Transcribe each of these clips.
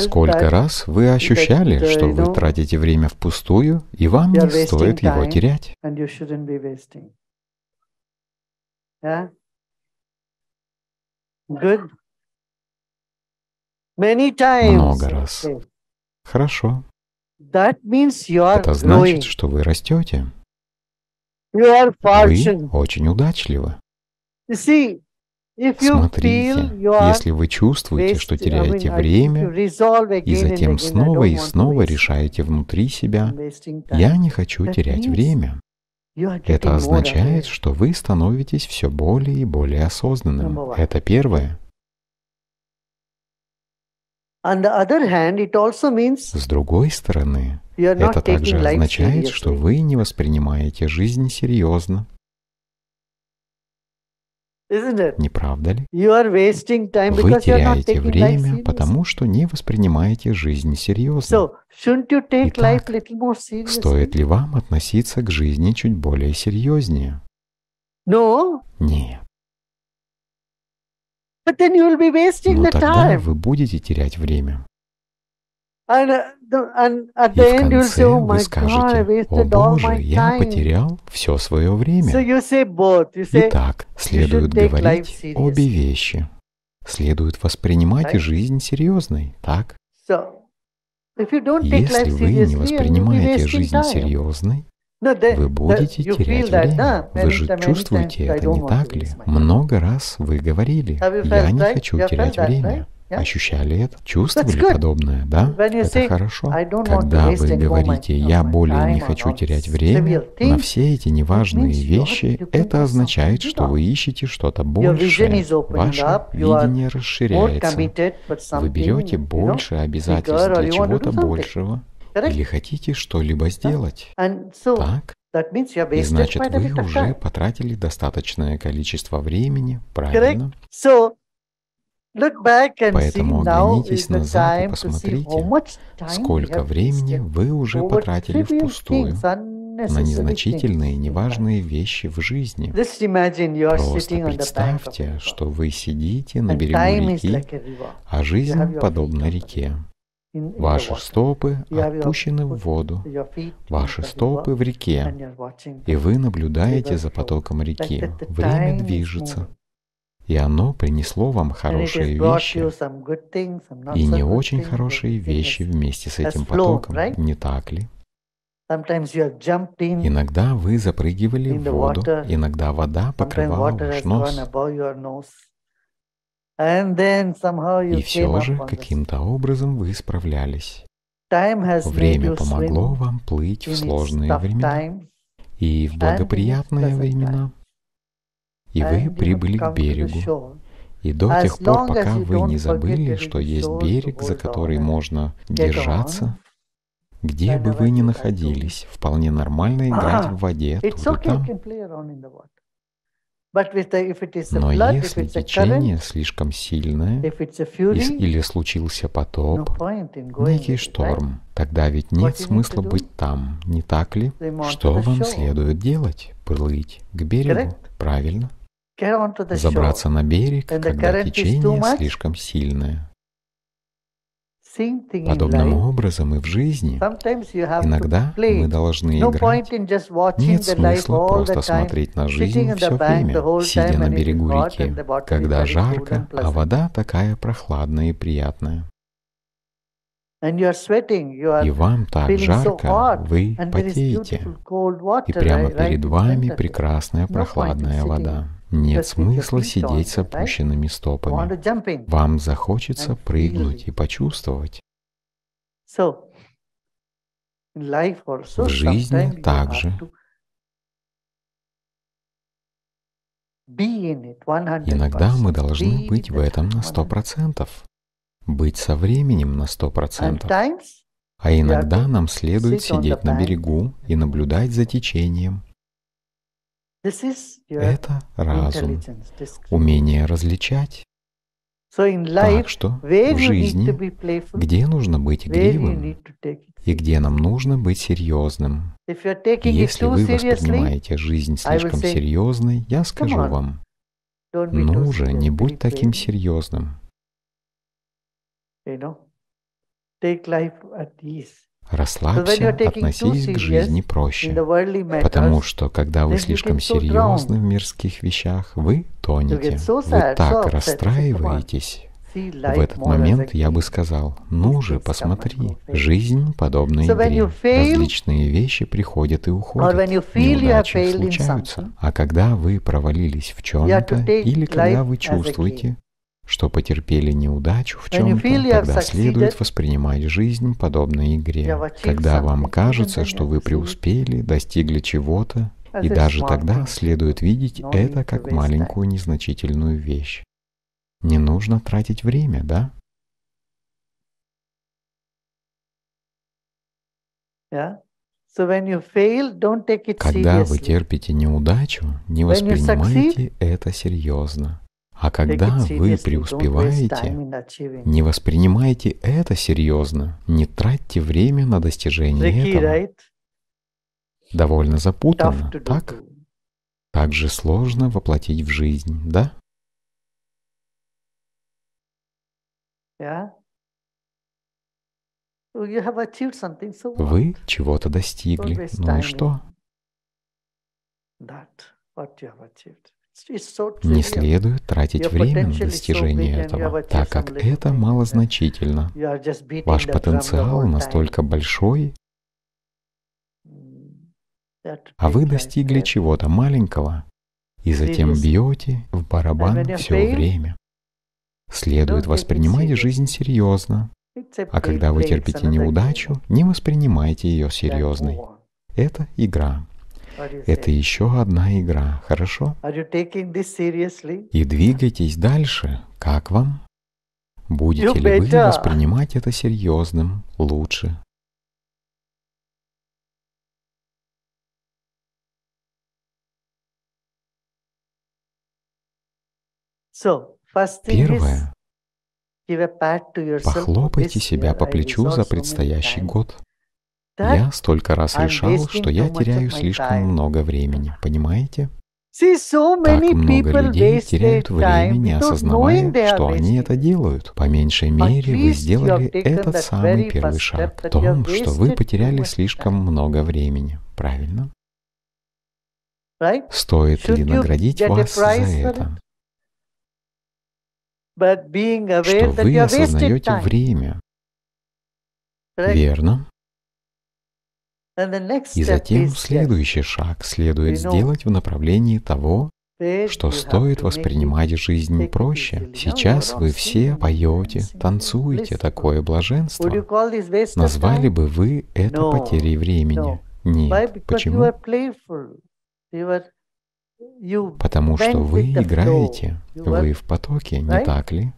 Сколько раз вы ощущали, uh, что вы тратите время впустую, и вам не стоит его терять? Много раз. Хорошо. Это значит, что вы растете. Вы очень удачливы. Смотрите, если вы чувствуете, что теряете время, и затем снова и снова решаете внутри себя, я не хочу терять время. Это означает, что вы становитесь все более и более осознанным. Это первое. С другой стороны, это также означает, что вы не воспринимаете жизнь серьезно? Не правда ли? Вы теряете время, потому что не воспринимаете жизнь серьезно. Итак? Стоит ли вам относиться к жизни чуть более серьезнее? Нет. Но the тогда вы будете терять время. И the в конце oh вы скажете, «О Боже, я потерял все свое время». Итак, следует говорить обе вещи. Следует воспринимать жизнь серьезной, так? Если вы не воспринимаете жизнь серьезной, вы будете терять время. "Да, Вы же чувствуете это, не так ли? Много раз вы говорили, я не хочу терять время. Ощущали это? Чувствовали подобное, да? Это хорошо. "I don't want to Когда вы говорите, я более не хочу терять время на все эти неважные вещи, это означает, что вы ищете что-то большее. Ваше видение расширяется. Вы берете больше обязательств для чего-то большего. Или хотите что-либо сделать. Так? И значит, вы уже потратили достаточное количество времени, правильно? Поэтому оглянитесь назад и посмотрите, Сколько времени вы уже потратили впустую на незначительные, неважные вещи в жизни. Просто представьте, что вы сидите на берегу реки, а жизнь подобна реке. Ваши стопы опущены в воду, ваши стопы в реке, и вы наблюдаете за потоком реки. Время движется. И оно принесло вам хорошие вещи и не очень хорошие вещи вместе с этим потоком, не так ли? Иногда вы запрыгивали в воду, иногда вода покрывала ваш нос. И все же каким-то образом вы справлялись. Время помогло вам плыть в сложные времена и в благоприятные времена. И вы прибыли к берегу. И до As тех пор, пока вы не забыли, что есть берег, за который можно держаться, где бы вы ни находились, вполне нормально играть в воде тут и там. Но если течение слишком сильное, или случился потоп, некий шторм, тогда ведь нет смысла быть там, не так ли? Что вам следует делать? Плыть к берегу, правильно? Забраться на берег, когда течение слишком сильное. Подобным образом и в жизни. Иногда мы должны играть. Нет смысла просто смотреть на жизнь все время, сидя на берегу реки, когда жарко, а вода такая прохладная и приятная. И вам так жарко, вы потеете. И прямо перед вами прекрасная прохладная вода. Нет смысла сидеть с опущенными стопами. Вам захочется прыгнуть и почувствовать. В жизни также. have to be in it 100%. Иногда мы должны быть в этом на сто 100%. процентов. Быть со временем на сто процентов. А иногда нам следует сидеть на берегу и наблюдать за течением. Это разум. Умение различать. Так что в жизни, где нужно быть игривым и где нам нужно быть серьезным. Если вы воспринимаете жизнь слишком серьезной, я "Come on, скажу вам, ну же, не будь таким серьезным. Расслабься, относись к жизни проще. Потому что, когда вы слишком серьезны в мирских вещах, вы тонете. Вы так расстраиваетесь. В этот момент я бы сказал, ну же, посмотри, жизнь подобна игре. Различные вещи приходят и уходят. Неудачи случаются. А когда вы провалились в чем-то, или когда вы чувствуете, что потерпели неудачу в чем-то, тогда следует воспринимать жизнь подобно игре. Когда вам кажется, что вы преуспели, достигли чего-то, as и даже тогда следует видеть No это как маленькую незначительную вещь. Не нужно тратить время, да? Yeah. So when you fail, don't take it Когда вы терпите неудачу, не воспринимайте это серьезно. А когда вы преуспеваете, не воспринимайте это серьезно. Не тратьте время на достижение этого. Довольно запутанно, так? Так же сложно воплотить в жизнь, да? What? Вы чего-то достигли. Ну и что? Не следует тратить время на достижение этого, так как это малозначительно. Ваш потенциал настолько большой, а вы достигли чего-то маленького, и затем бьете в барабан все время. Следует воспринимать жизнь серьезно, а когда вы терпите неудачу, не воспринимайте ее серьезной. Это игра. Это еще одна игра, хорошо? И двигайтесь дальше. Как вам? Будете ли вы воспринимать это серьезным лучше? Первое. Похлопайте себя по плечу за предстоящий год. Я столько раз I'm решал, что я теряю слишком много времени. Понимаете? Так много людей теряют время, не осознавая, что они это делают. По меньшей мере, вы сделали этот самый первый шаг в том, что вы потеряли слишком много времени. Правильно? Стоит ли наградить вас за это? Что вы осознаете время. Верно? И затем следующий шаг следует сделать в направлении того, что стоит воспринимать жизнь проще. Сейчас вы все поете, танцуете такое блаженство. Назвали бы вы это потерей времени? Нет. Почему? Потому что вы играете, вы в потоке, не так ли?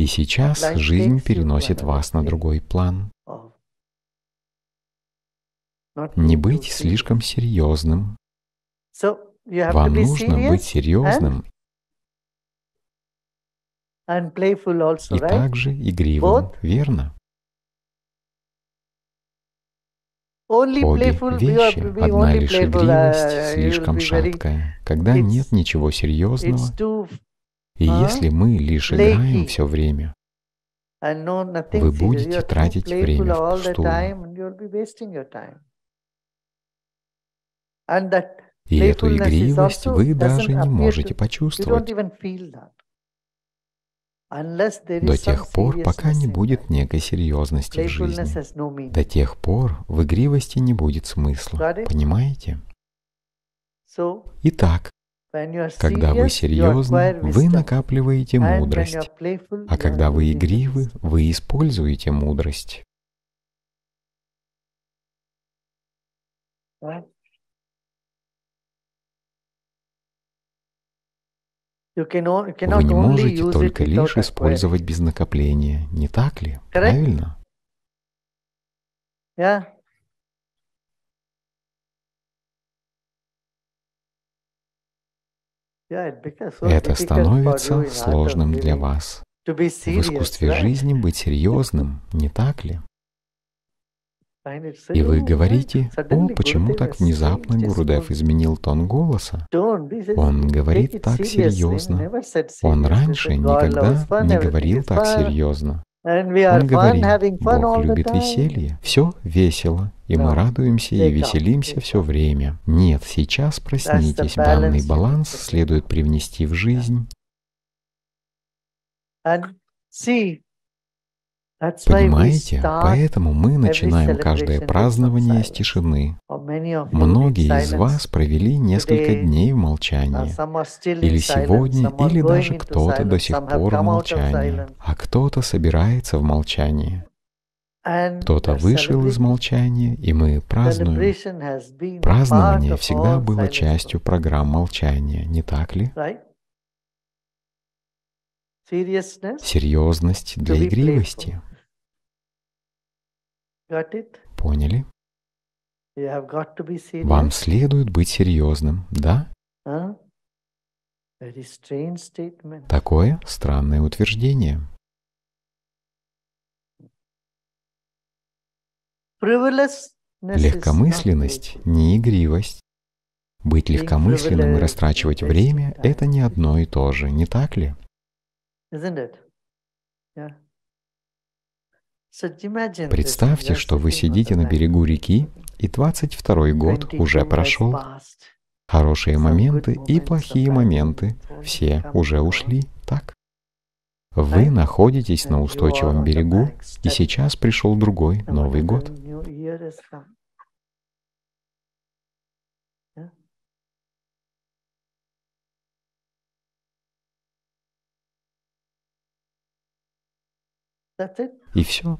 И сейчас жизнь переносит вас на другой план. not Не быть слишком серьезным. Вам нужно быть серьезным и также игривым, верно? Обе вещи, одна лишь игривость, uh, will слишком шаткая, когда нет ничего серьезного, и а, если мы лишь играем все время, Вы будете тратить время впустую. и эту игривость вы даже не можете почувствовать до тех пор, пока не будет некой серьезности в жизни. До тех пор в игривости не будет смысла. Понимаете? Итак, когда вы серьезны, вы накапливаете мудрость. А когда вы игривы, вы используете мудрость. Вы не можете только лишь использовать без накопления, не так ли? Правильно? Yeah. Это становится сложным для вас. В искусстве жизни быть серьезным, не так ли? И вы говорите, о, почему так внезапно Гурудев изменил тон голоса? Он говорит так серьезно. Он раньше никогда не говорил так серьезно. Он говорит, Бог любит веселье, все весело, и мы радуемся и веселимся все время. Нет, сейчас проснитесь, данный баланс следует привнести в жизнь. Понимаете, поэтому мы начинаем каждое празднование с тишины. Многие из вас провели несколько дней в молчании. Или сегодня, или даже кто-то до сих пор в молчании, а кто-то собирается в молчании. Кто-то вышел из молчания, и мы празднуем. Празднование всегда было частью программ молчания, не так ли? Серьезность для игривости. Поняли? Вам следует быть серьезным, да? Такое странное утверждение. Легкомысленность, не игривость. Быть легкомысленным и растрачивать время — это не одно и то же, не так ли? Представьте, что вы сидите на берегу реки, и 22 год уже прошел. Хорошие моменты и плохие моменты все уже ушли, так? Вы находитесь на устойчивом берегу, и сейчас пришел другой Новый год. И все.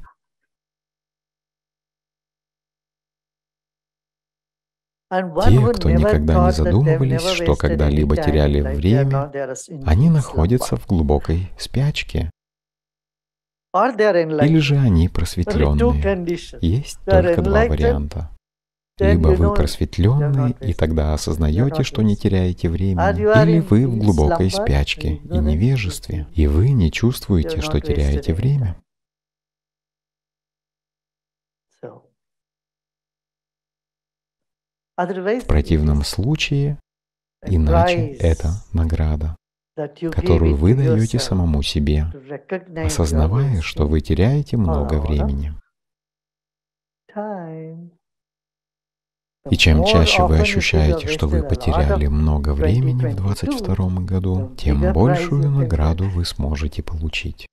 Те, кто никогда не задумывались, что когда-либо теряли время, они находятся в глубокой спячке. Или же они просветленные. Есть только два варианта. Либо вы просветленные, и тогда осознаете, что не теряете времени, или вы в глубокой спячке и невежестве, и вы не чувствуете, что теряете время. В противном случае, иначе это награда, которую вы даете самому себе, осознавая, что вы теряете много времени. И чем чаще вы ощущаете, что вы потеряли много времени в 2022 году, тем большую награду вы сможете получить.